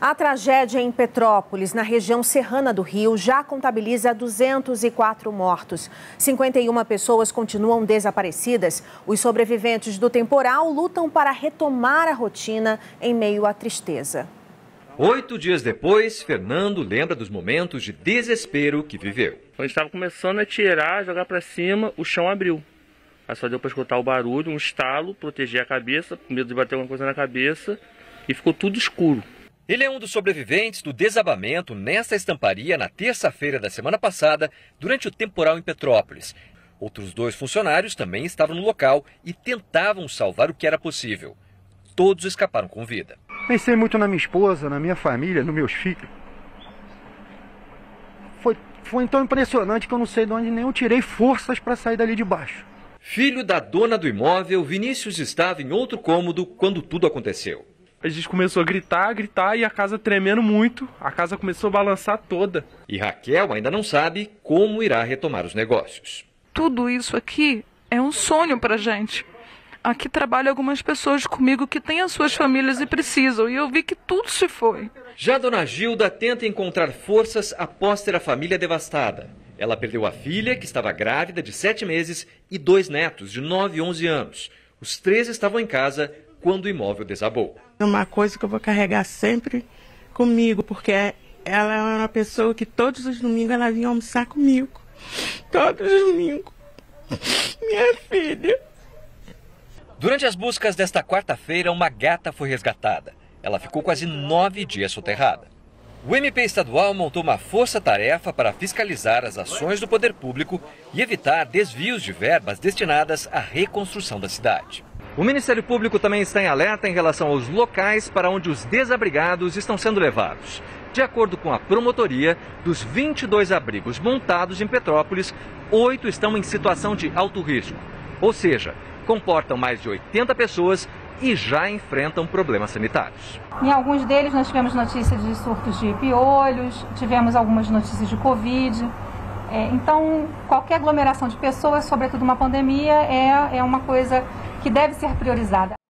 A tragédia em Petrópolis, na região serrana do Rio, já contabiliza 204 mortos. 51 pessoas continuam desaparecidas. Os sobreviventes do temporal lutam para retomar a rotina em meio à tristeza. Oito dias depois, Fernando lembra dos momentos de desespero que viveu. Quando a gente estava começando a tirar, jogar para cima, o chão abriu. Aí só deu para escutar o barulho, um estalo, proteger a cabeça, com medo de bater alguma coisa na cabeça, e ficou tudo escuro. Ele é um dos sobreviventes do desabamento nesta estamparia na terça-feira da semana passada, durante o temporal em Petrópolis. Outros dois funcionários também estavam no local e tentavam salvar o que era possível. Todos escaparam com vida. Pensei muito na minha esposa, na minha família, nos meus filhos. Foi, foi tão impressionante que eu não sei de onde nem eu tirei forças para sair dali de baixo. Filho da dona do imóvel, Vinícius estava em outro cômodo quando tudo aconteceu. A gente começou a gritar, a gritar e a casa tremendo muito. A casa começou a balançar toda. E Raquel ainda não sabe como irá retomar os negócios. Tudo isso aqui é um sonho para gente. Aqui trabalham algumas pessoas comigo que têm as suas famílias e precisam, e eu vi que tudo se foi. Já Dona Gilda tenta encontrar forças após ter a família devastada. Ela perdeu a filha, que estava grávida de sete meses, e dois netos, de 9 e 11 anos. Os três estavam em casa quando o imóvel desabou. É uma coisa que eu vou carregar sempre comigo, porque ela é uma pessoa que todos os domingos ela vinha almoçar comigo. Todos os domingos. Minha filha. Durante as buscas desta quarta-feira, uma gata foi resgatada. Ela ficou quase nove dias soterrada. O MP estadual montou uma força-tarefa para fiscalizar as ações do poder público e evitar desvios de verbas destinadas à reconstrução da cidade. O Ministério Público também está em alerta em relação aos locais para onde os desabrigados estão sendo levados. De acordo com a promotoria, dos 22 abrigos montados em Petrópolis, oito estão em situação de alto risco. Ou seja, comportam mais de 80 pessoas e já enfrentam problemas sanitários. Em alguns deles nós tivemos notícias de surtos de piolhos, tivemos algumas notícias de Covid. É, então, qualquer aglomeração de pessoas, sobretudo uma pandemia, é, é uma coisa que deve ser priorizada.